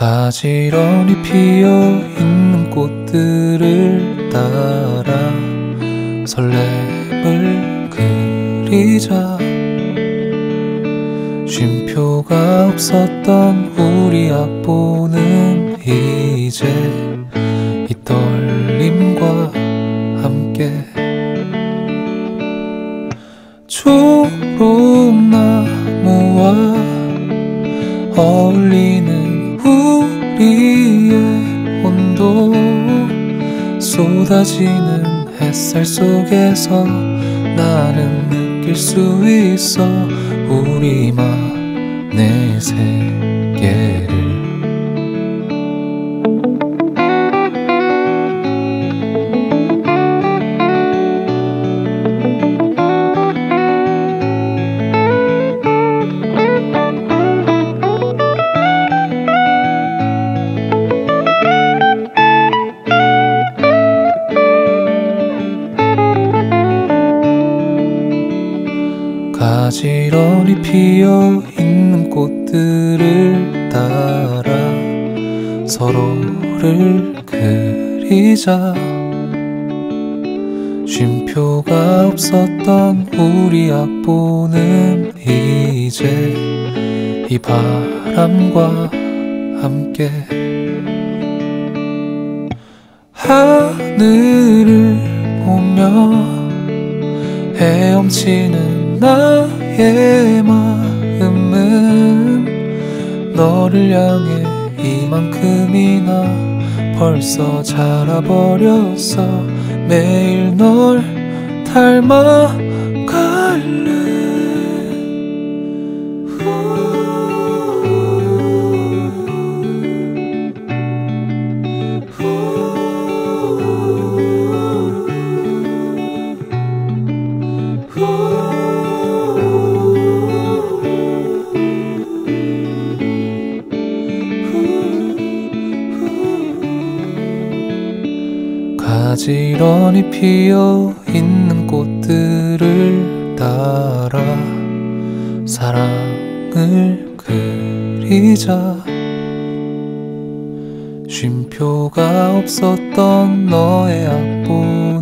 가지런히 피어있는 꽃들을 따라 설렘을 그리자. 쉼표가 없었던 우리 악보는 이제 이 떨림과 함께. 초 우리의 온도 쏟아지는 햇살 속에서 나는 느낄 수 있어. 우리만 가지런히 피어 있는 꽃들을 따라 서로를 그리자. 쉼표가 없었던 우리 악보는 이제 이 바람과 함께 하늘을 보며 헤엄치는 나의 마음은 너를 향해 이만큼이나 벌써 자라버렸어 매일 널 닮아갈래 가지런히 피어 있는 꽃들을 따라 사랑을 그리자. 쉼표가 없었던 너의 악보